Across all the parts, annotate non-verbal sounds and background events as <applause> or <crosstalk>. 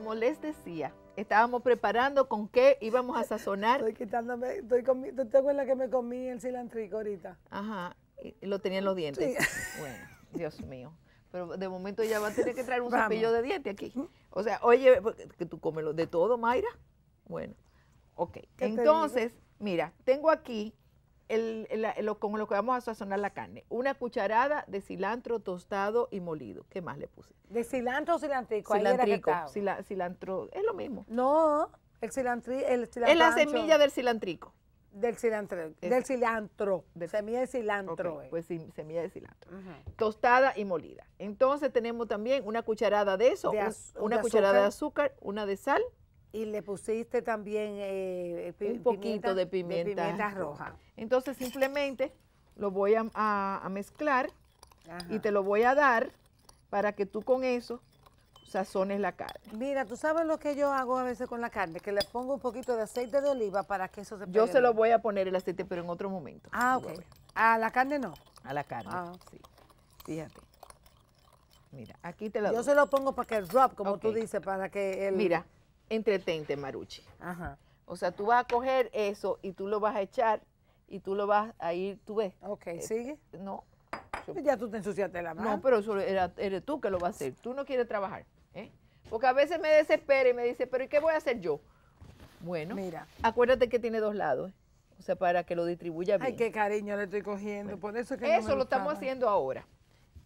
como les decía, estábamos preparando con qué íbamos a sazonar. Estoy quitándome, estoy comi, ¿tú te acuerdas que me comí el cilantrico ahorita? Ajá, y lo tenía en los dientes. <laughs> Bueno, Dios mío. Pero de momento ya va a tener que traer un Vamos. cepillo de dientes aquí. O sea, oye, porque- que tú comes de todo, Mayra. Bueno, ok. Entonces, mira, tengo aquí el, el- lo, con lo que vamos a sazonar la carne. Una cucharada de cilantro tostado y molido. ¿Qué más le puse? ¿De cilantro o cilantrico? Cilantrico, cila- cilantro, es lo mismo. No, el cilantri, el cilantro Es la semilla del cilantrico. del cilantro, del cilantro, Del- semilla de cilantro. Eh. pues sí, semilla de cilantro. Tostada y molida. Entonces tenemos también una cucharada de eso, De una cucharada de azúcar, una de sal, Y le pusiste también eh, pi- un poquito de pimienta, pimienta roja. Entonces simplemente lo voy a, a- a mezclar Ajá. y te lo voy a dar para que tú con eso sazones la carne. Mira, tú sabes lo que yo hago a veces con la carne, que le pongo un poquito de aceite de oliva para que eso se Yo se lo voy a poner el aceite, pero en otro momento. Ah, ok. A la carne no. A la carne. Ah. Sí. Fíjate. Mira, aquí te la Yo doy. se lo pongo para que el rub, como tú dices, para que el... Mira, entretente, Maruchi. Ajá. O sea, tú vas a coger eso y tú lo vas a echar y tú lo vas a ir, tú ves. Ok, sigue. No, Ya tú te ensuciaste la mano. no, pero eso era- eres tú que lo vas a hacer. Tú no quieres trabajar. ¿eh? Porque a veces me desespera y me dice, pero ¿y qué voy a hacer yo? Bueno, Mira. acuérdate que tiene dos lados. ¿eh? O sea, para que lo distribuya bien. Ay, qué cariño le estoy cogiendo. Por eso que no Eso me lo estamos haciendo ahora.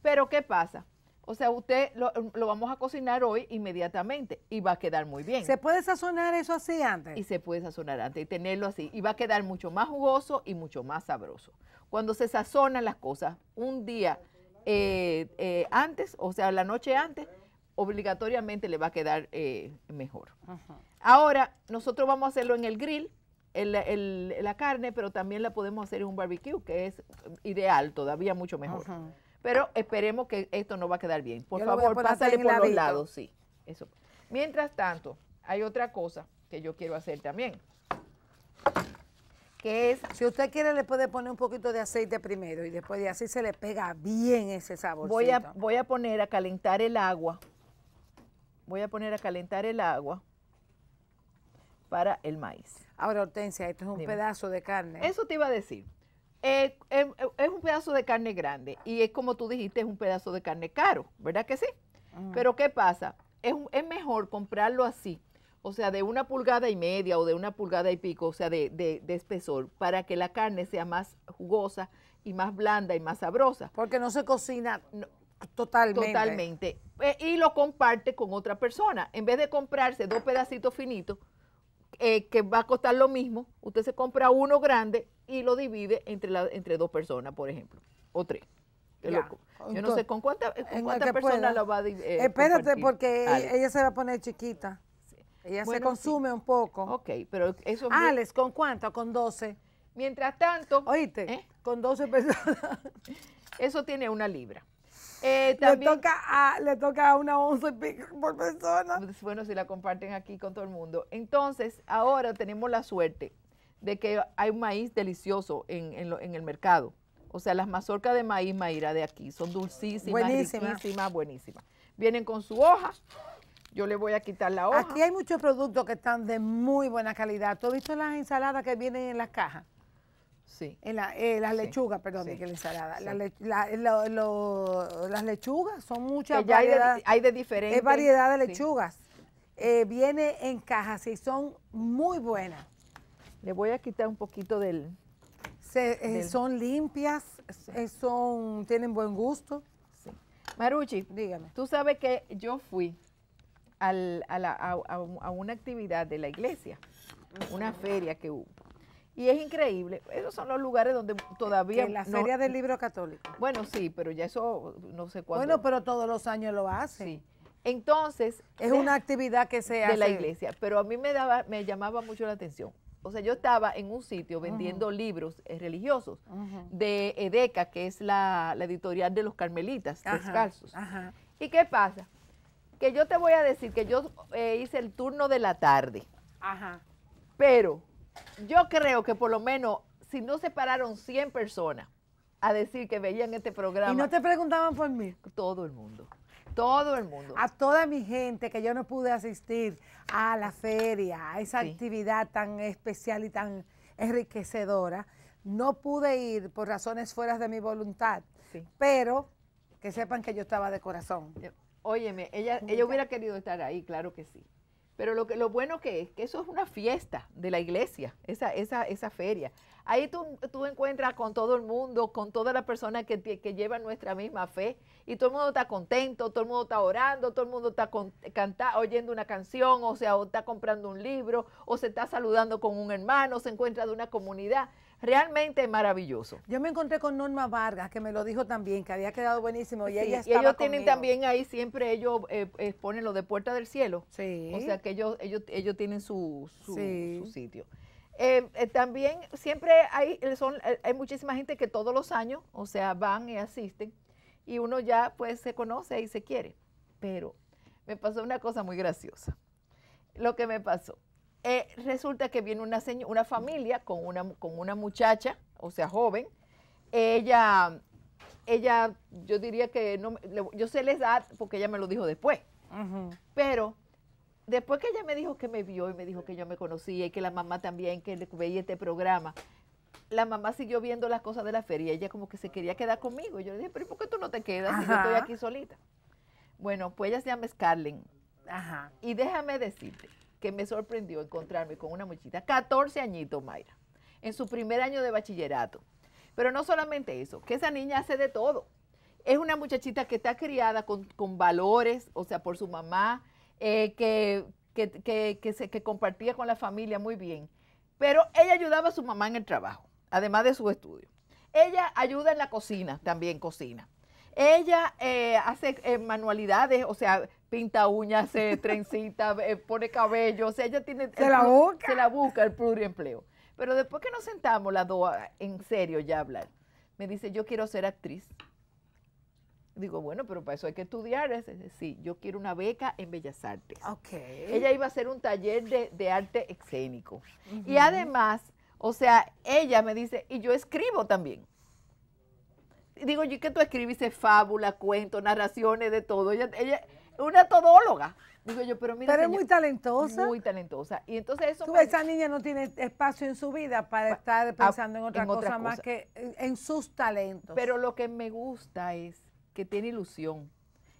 Pero ¿qué pasa? O sea, usted lo, lo vamos a cocinar hoy inmediatamente y va a quedar muy bien. ¿Se puede sazonar eso así antes? y se puede sazonar antes y tenerlo así. Y va a quedar mucho más jugoso y mucho más sabroso. Cuando se sazonan las cosas un día eh, eh, antes, o sea, la noche antes, obligatoriamente le va a quedar eh, mejor. Ajá. Ahora, nosotros vamos a hacerlo en el grill, el- el- la carne, pero también la podemos hacer en un barbecue, que es ideal, todavía mucho mejor. Ajá. Pero esperemos que esto no va a quedar bien. Por Yo favor, pásale por los lados, sí. Eso. Mientras tanto, hay otra cosa que yo quiero hacer también. Que es, Si usted quiere, le puede poner un poquito de aceite primero y después de así se le pega bien ese sabor. voy a, voy a poner a calentar el agua. Voy a poner a calentar el agua para el maíz. Ahora, Hortensia, esto es un Dime. pedazo de carne. Eso te iba a decir. Eh, eh, eh, es un pedazo de carne grande y es como tú dijiste, es un pedazo de carne caro, ¿verdad que sí? Pero ¿qué pasa? Es, un- es mejor comprarlo así, o sea, de una pulgada y media o de una pulgada y pico, o sea, de, de- de espesor, para que la carne sea más jugosa y más blanda y más sabrosa. Porque no se cocina No, totalmente. Totalmente. Eh, y lo comparte con otra persona. En vez de comprarse dos pedacitos finitos, eh, que va a costar lo mismo, usted se compra uno grande y lo divide entre, la- entre dos personas, por ejemplo, o tres. Ya. loco. Yo no sé con cuántas que personas lo va a dividir. Espérate, porque ella, ella se va a poner chiquita. Ella se consume un poco. Ok, pero eso... Alex, ¿con cuánto? Con 12. Mientras tanto, Oíste, ¿Eh? con 12 personas. eso tiene una libra. Eh, le, toca a, le toca a una once pico por persona. Pues, bueno, si la comparten aquí con todo el mundo. Entonces, ahora tenemos la suerte de que hay maíz delicioso en, en lo- en el mercado. O sea, las mazorcas de maíz, Mayra, de aquí, son dulcísimas, Buenísimas. riquísimas, buenísimas. Vienen con su hoja. Yo le voy a quitar la hoja. Aquí hay muchos productos que están de muy buena calidad. ¿Tú has visto las ensaladas que vienen en las cajas? Sí. En la, eh, las Sí, lechugas, perdón, sí, que la ensalada. sí. La le- la- lo- lo- las lechugas son muchas ya hay de, variedades. hay de diferentes. Es variedad de lechugas. Eh, viene en cajas y son muy buenas. Le voy a quitar un poquito del... Se- eh, Del- son limpias, eh, son, tienen buen gusto. sí. Maruchi, Dígame. tú sabes que yo fui al- a, la- a- a un- a una actividad de la iglesia, una feria que hubo. Y es increíble, esos son los lugares donde todavía... Que la no- Feria del Libro Católico. Bueno, sí, pero ya eso no sé cuándo. Bueno, pero todos los años lo hacen. sí. Entonces... Es de- una actividad que se hace. de la iglesia, pero a mí me daba, me llamaba mucho la atención. O sea, yo estaba en un sitio vendiendo libros eh, religiosos de Edeca, que es la, la editorial de los carmelitas Ajá, descalzos. ajá. ¿Y qué pasa? Que yo te voy a decir que yo eh, hice el turno de la tarde, Ajá. pero yo creo que por lo menos, si no se pararon 100 personas a decir que veían este programa, Y no te preguntaban por mí. todo el mundo. Todo el mundo. A toda mi gente que yo no pude asistir a la feria, a esa Sí. actividad tan especial y tan enriquecedora, no pude ir por razones fuera de mi voluntad, Sí. pero que sepan que yo estaba de corazón. Óyeme, ella, ella hubiera querido estar ahí, claro que sí. Pero lo, que, lo bueno que es que eso es una fiesta de la iglesia, esa, esa, esa feria. Ahí tú, tú encuentras con todo el mundo, con todas las personas que, que llevan nuestra misma fe, y todo el mundo está contento, todo el mundo está orando, todo el mundo está con- canta- oyendo una canción, o sea, o está comprando un libro, o se está saludando con un hermano, se encuentra de una comunidad. Realmente maravilloso. Yo me encontré con Norma Vargas, que me lo dijo también, que había quedado buenísimo, y Sí, ella y estaba ellos tienen conmigo. también ahí siempre, ellos eh, exponen lo de Puerta del Cielo. Sí. O sea que ellos, ellos, ellos tienen su, su, Sí. su sitio. Eh, eh, también siempre hay, eh, son, eh, hay muchísima gente que todos los años, o sea, van y asisten y uno ya pues se conoce y se quiere. Pero me pasó una cosa muy graciosa. Lo que me pasó. Eh, resulta que viene una, seño- una familia con una, con una muchacha, o sea, joven. Ella, ella, yo diría que, no, yo sé la edad porque ella me lo dijo después. Pero después que ella me dijo que me vio y me dijo que yo me conocía y que la mamá también, que le- veía este programa, la mamá siguió viendo las cosas de la feria. Ella como que se quería quedar conmigo. Y yo le dije, pero ¿y ¿por qué tú no te quedas? Si yo estoy aquí solita. Bueno, pues ella se llama Scarlett. Ajá. Y déjame decirte que me sorprendió encontrarme con una muchita, 14 añitos, Mayra, en su primer año de bachillerato. Pero no solamente eso, que esa niña hace de todo. Es una muchachita que está criada con, con valores, o sea, por su mamá, eh, que, que, que- que se, que compartía con la familia muy bien. Pero ella ayudaba a su mamá en el trabajo, además de su estudio. Ella ayuda en la cocina, también cocina. Ella eh, hace eh, manualidades, o sea, pinta uñas, hace trencita, eh, pone cabello, o sea, ella tiene... Se el la busca. Se la busca el pluriempleo. Pero después que nos sentamos las dos a- en serio ya a hablar, me dice, yo quiero ser actriz. Digo, bueno, pero para eso hay que estudiar. Es Sí, yo quiero una beca en Bellas Artes. Ok. Ella iba a hacer un taller de, de arte escénico. Y además, o sea, ella me dice, y yo escribo también. Y digo, ¿y qué tú escribes? Fábula, cuentos, narraciones, de todo. Ella, ella una todóloga. Digo yo, pero mira, Pero es señor- muy talentosa. muy talentosa. Y entonces eso Tú esa niña no tiene espacio en su vida para estar pensando en otra en otra cosa más que en, en sus talentos. Pero lo que me gusta es que tiene ilusión,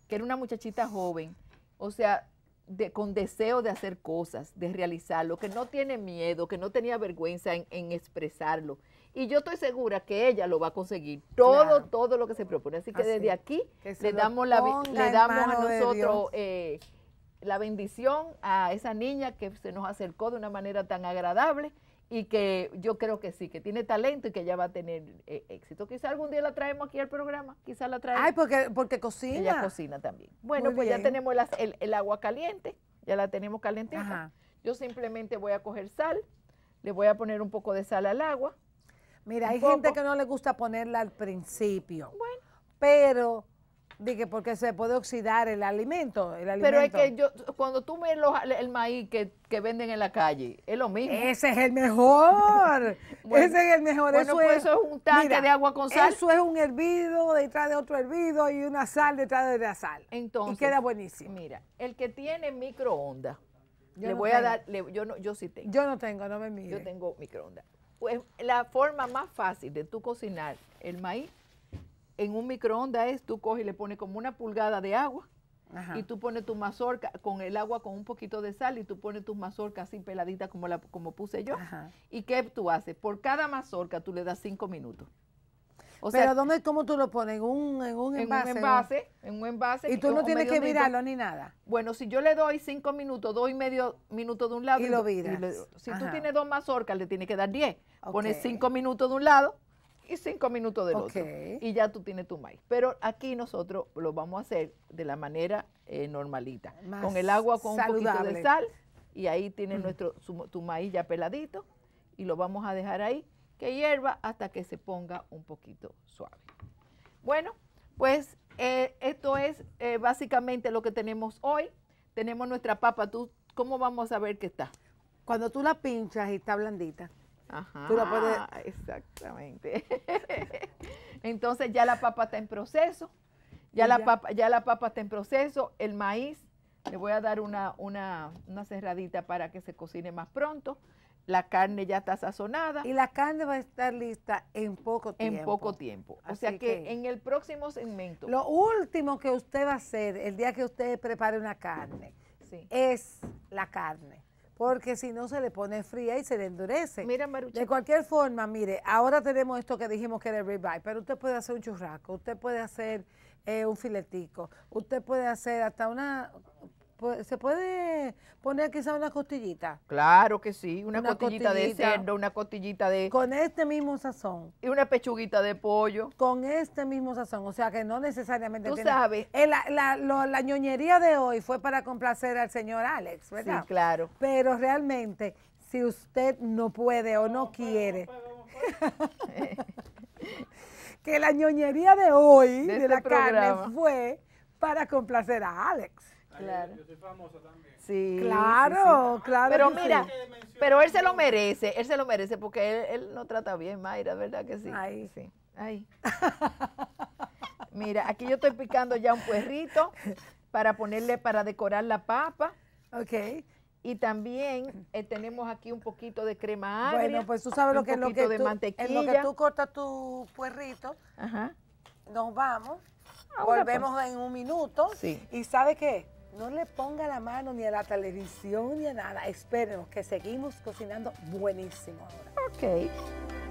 que era una muchachita joven, o sea, de- con deseo de hacer cosas, de realizarlo, que no tiene miedo, que no tenía vergüenza en, en expresarlo. Y yo estoy segura que ella lo va a conseguir, todo, Claro. todo lo que se propone. Así que Así, desde aquí que le damos, la, le damos a nosotros eh, la bendición a esa niña que se nos acercó de una manera tan agradable y que yo creo que sí, que tiene talento y que ella va a tener eh, éxito. Quizá algún día la traemos aquí al programa, quizá la traemos. Ay, porque, porque cocina. ella cocina también. Bueno, Muy pues ya tenemos el, el- el agua caliente, ya la tenemos calentita. Ajá. Yo simplemente voy a coger sal, le voy a poner un poco de sal al agua. Mira, hay gente que no le gusta ponerla al principio. Bueno. Pero, dije, porque se puede oxidar el alimento. El Pero es alimento. que yo, cuando tú ves los- el maíz que, que venden en la calle, es lo mismo. Ese es el mejor. <laughs> Bueno, Ese es el mejor. bueno, eso, pues es, eso es un tanque de agua con sal. Eso es un hervido detrás de otro hervido y una sal detrás de la sal. Entonces, y queda buenísimo. Mira, el que tiene microondas, Yo le no voy a dar, le- yo no, yo sí tengo. Yo no tengo, no me mire. Yo tengo microondas. Pues la forma más fácil de tú cocinar el maíz en un microondas es tú coges y le pones como una pulgada de agua Ajá. y tú pones tu mazorca con el agua con un poquito de sal y tú pones tus mazorcas así peladitas como, la, como puse yo. Ajá. ¿Y qué tú haces? Por cada mazorca tú le das cinco minutos. O Pero sea, ¿dónde, ¿cómo tú lo pones? ¿En un, en un en envase? un envase, en un envase. Y tú no tienes que virarlo ni nada. Bueno, si yo le doy cinco minutos, doy medio minuto de un lado. Y lo viras. le- si tú Ajá. tienes dos mazorcas, le tienes que dar diez. Pones cinco minutos de un lado y cinco minutos del otro. Y ya tú tienes tu maíz. Pero aquí nosotros lo vamos a hacer de la manera eh, normalita. Más con el agua con un poquito de sal. Y ahí tienes nuestro, su- tu maíz ya peladito. Y lo vamos a dejar ahí que hierva hasta que se ponga un poquito suave. Bueno, pues eh, esto es eh, básicamente lo que tenemos hoy. Tenemos nuestra papa. ¿Tú, ¿Cómo vamos a ver que está? Cuando tú la pinchas y está blandita. Ajá, Tú la puedes- Exactamente. <laughs> Entonces ya la papa está en proceso. Ya Y la, ya. papa, ya la papa está en proceso, el maíz, le voy a dar una, una, una cerradita para que se cocine más pronto. La carne ya está sazonada Y la carne va a estar lista en poco tiempo. en poco tiempo. O sea que, que- en el próximo segmento, Lo último que usted va a hacer el día que usted prepare una carne sí. es la carne. Porque si no se le pone fría y se le endurece. mira Marucha, De cualquier forma, mire, ahora tenemos esto que dijimos que era el ribeye, pero usted puede hacer un churrasco, usted puede hacer eh, un filetico, usted puede hacer hasta una, se puede poner quizá una costillita claro que sí, una, Una costillita, de cerdo, una costillita de con este mismo sazón. y una pechuguita de pollo. Con este mismo sazón, o sea que no necesariamente Tú tiene- sabes. La, la- lo- la ñoñería de hoy fue para complacer al señor Alex, ¿verdad? Sí, claro. Pero realmente, si usted no puede o no quiere, <laughs> que la ñoñería de hoy, De de, este la carne, fue para complacer a Alex. Claro. Yo soy famoso también. Sí, Claro, sí, sí. claro. Pero mira, sí. pero él se lo merece, él se lo merece porque él, él no trata bien, Mayra, ¿verdad que sí? Ay. Sí. Ay. Mira, aquí yo estoy picando ya un puerrito para ponerle, para decorar la papa. Ok. Y también eh, tenemos aquí un poquito de crema agria. Bueno, pues tú sabes lo que, en lo que poquito de tú, en lo que tú cortas tu puerrito, Ajá. nos vamos, Ahora volvemos en un minuto. Sí. Y ¿sabe qué? No le ponga la mano ni a la televisión ni a nada. Espérenos que seguimos cocinando buenísimo ahora. Ok.